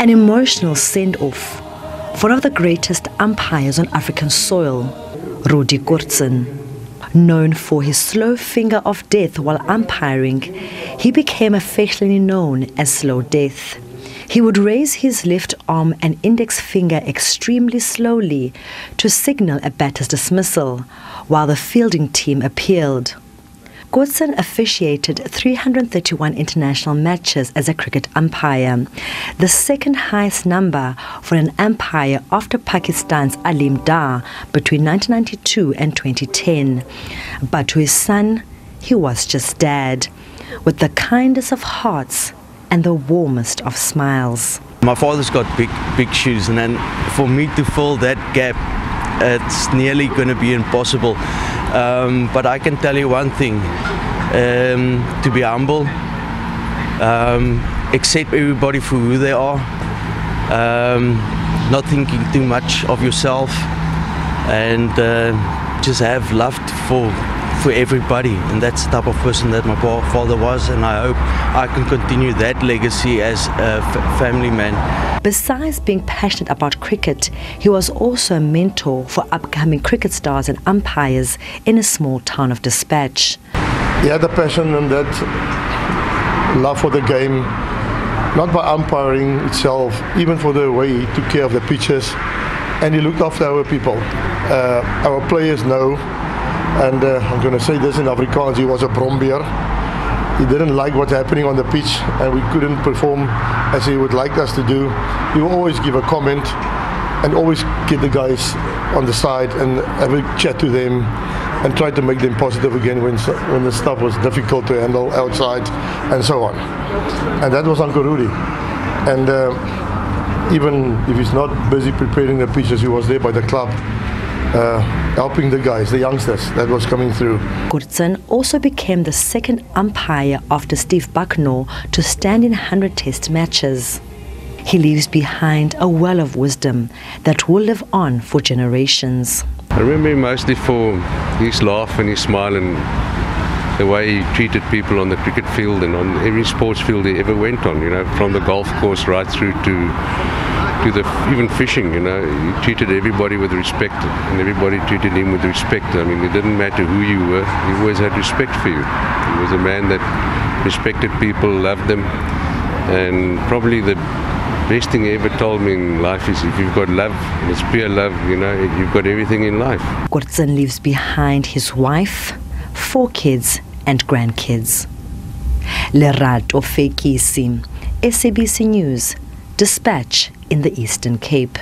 An emotional send off for one of the greatest umpires on African soil, Rudi Koertzen. Known for his slow finger of death while umpiring, he became affectionately known as Slow Death. He would raise his left arm and index finger extremely slowly to signal a batter's dismissal while the fielding team appealed. Koertzen officiated 331 international matches as a cricket umpire, the second highest number for an umpire after Pakistan's Aleem Dar between 1992 and 2010. But to his son, he was just dad, with the kindest of hearts and the warmest of smiles. My father's got big, big shoes, and then for me to fill that gap, it's nearly going to be impossible. Um, but I can tell you one thing. Um, to be humble, um, accept everybody for who they are, um, not thinking too much of yourself, and uh, just have love for for everybody and that's the type of person that my father was and I hope I can continue that legacy as a family man. Besides being passionate about cricket, he was also a mentor for upcoming cricket stars and umpires in a small town of Dispatch. He had a passion and that love for the game, not by umpiring itself, even for the way he took care of the pitches and he looked after our people. Uh, our players know and uh, I'm going to say this in Afrikaans, he was a brombeer. He didn't like what's happening on the pitch and we couldn't perform as he would like us to do. He always give a comment and always get the guys on the side and have a chat to them and try to make them positive again when, when the stuff was difficult to handle outside and so on. And that was Uncle Rudi. And uh, even if he's not busy preparing the pitches, he was there by the club uh, helping the guys, the youngsters that was coming through. Koertzen also became the second umpire after Steve Bucknor to stand in 100 test matches. He leaves behind a well of wisdom that will live on for generations. I remember him mostly for his laugh and his smile and the way he treated people on the cricket field and on every sports field he ever went on, you know, from the golf course right through to to the even fishing. You know, he treated everybody with respect, and everybody treated him with respect. I mean, it didn't matter who you were; he always had respect for you. He was a man that respected people, loved them, and probably the best thing he ever told me in life is if you've got love, it's pure love, you know, you've got everything in life. Koertzen leaves behind his wife, four kids, and grandkids. Lerato Fekisi, SABC News, Dispatch in the Eastern Cape.